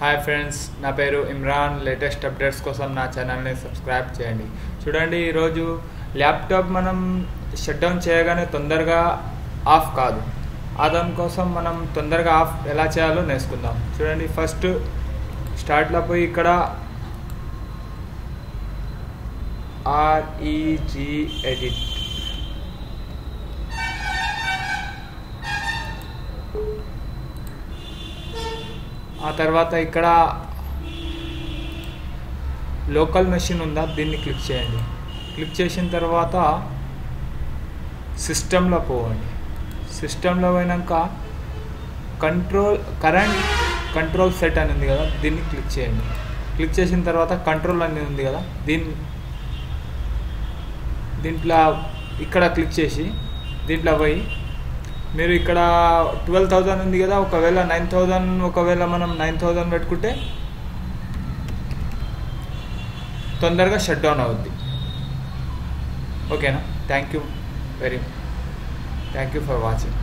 Hi friends నా పేరు Imran. Latest updates కోసం నా ఛానల్ని సబ్స్క్రైబ్ చేయండి. చూడండి ఈరోజు ల్యాప్టాప్ మనం షట్ డౌన్ చేయగానే తొందరగా ఆఫ్ కాదు. అదం దానికోసం మనం తొందరగా ఆఫ్ ఎలా చేయాలో నేర్చుకుందాం. చూడండి ఫస్ట్ స్టార్ట్లో పోయి ఇక్కడ ఆర్ఈజీ ఎడిట్ ఆ తర్వాత ఇక్కడ లోకల్ మెషిన్ ఉందా? దీన్ని క్లిక్ చేయండి. క్లిక్ చేసిన తర్వాత సిస్టంలో పోవండి. సిస్టంలో పోయినాక కంట్రోల్ కరెంట్ కంట్రోల్ సెట్ అని ఉంది కదా దీన్ని క్లిక్ చేయండి. క్లిక్ చేసిన తర్వాత కంట్రోల్ అని ఉంది కదా దీన్ని దీంట్లో ఇక్కడ క్లిక్ చేసి దీంట్లో పోయి మీరు ఇక్కడ ట్వెల్వ్ థౌజండ్ ఉంది కదా ఒకవేళ నైన్ థౌజండ్ ఒకవేళ మనం నైన్ థౌజండ్ పెట్టుకుంటే తొందరగా షట్ డౌన్ అవుద్ది. ఓకేనా thank you very thank you for watching